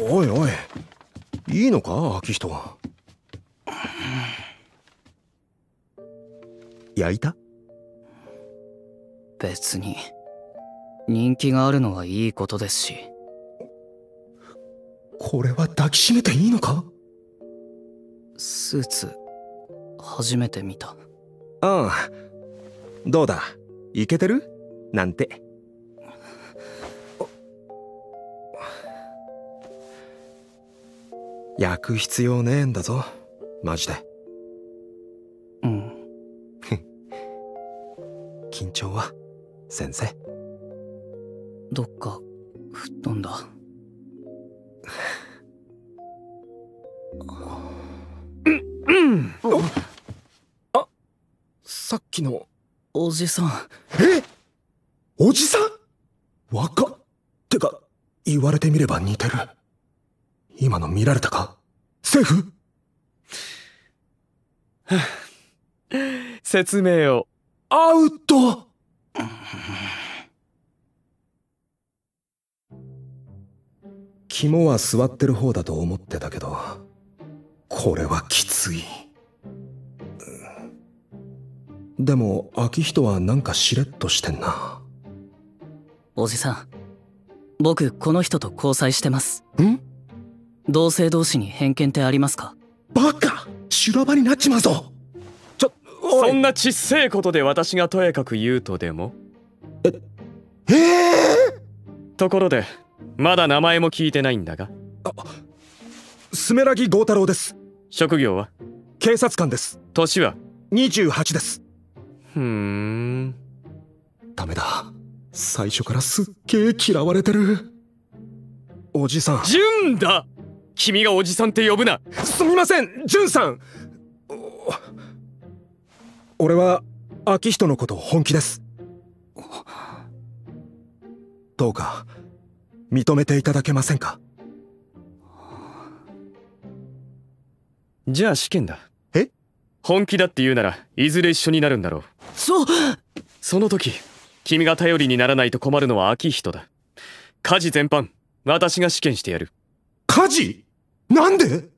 おいおい。いいのか？秋人焼いた？別に。人気があるのはいいことですし。これは抱きしめていいのか？スーツ初めて見た。ああ。どうだ？いけてる？なんて焼く必要ねえんだぞ。マジで。うん。緊張は？先生。どっか吹っ飛んだ。あさっきの。おじさん。え？おじさん？若ってか言われてみれば似てる今の見られたか？セーフ？説明を。アウト！肝は座ってる方だと思ってたけどこれはきつい。でも秋人はなんかしれっとしてんな。おじさん僕この人と交際してます。ん？同性同士に偏見ってありますか？バカ！修羅場になっちまうぞ！ちょそんなちっせえことで私がとやかく言うとでも？ええところでまだ名前も聞いてないんだが？スメラギ豪太郎です。職業は？警察官です。年は？28です。ふーん。ダメだ。最初からすっげえ嫌われてる。おじさん。ジュンだ君がおじさんって呼ぶな。すみませんジュンさん。お俺は秋人のこと本気です。どうか認めていただけませんか？じゃあ試験だ。え？本気だって言うならいずれ一緒になるんだろう。そう。その時君が頼りにならないと困るのは秋人だ。家事全般私が試験してやる。火事？なんで？